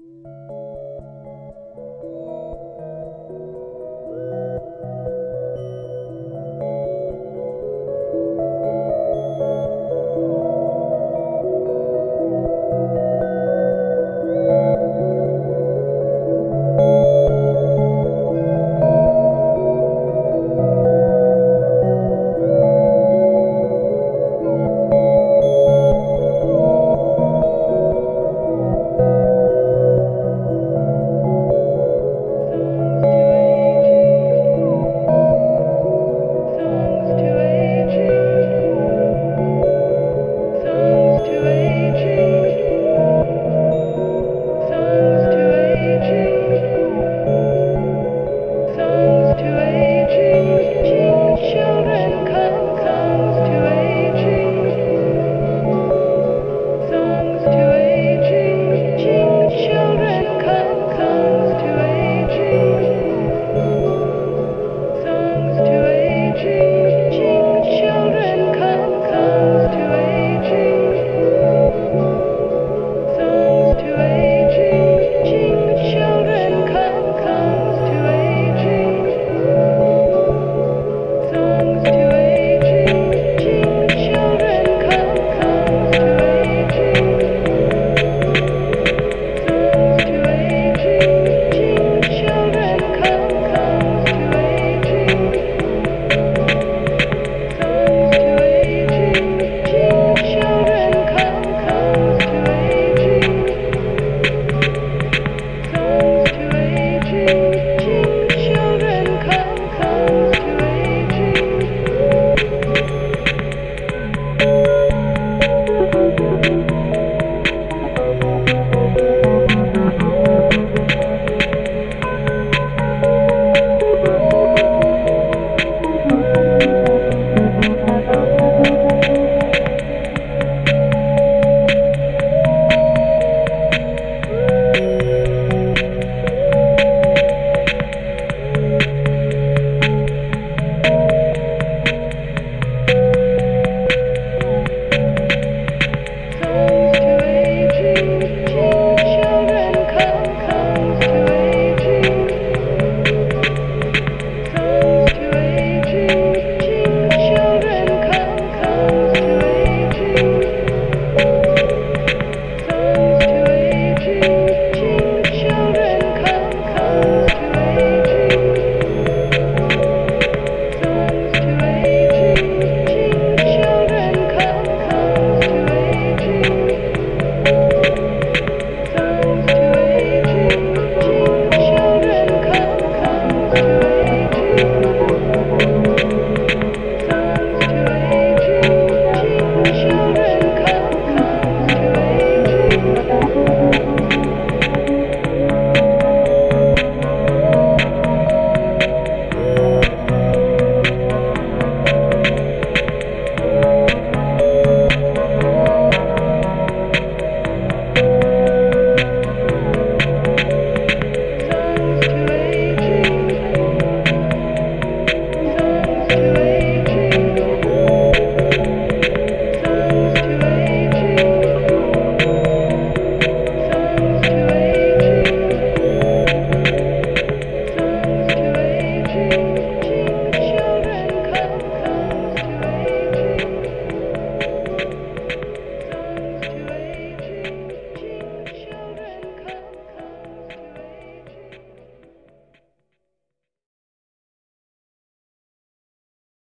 Música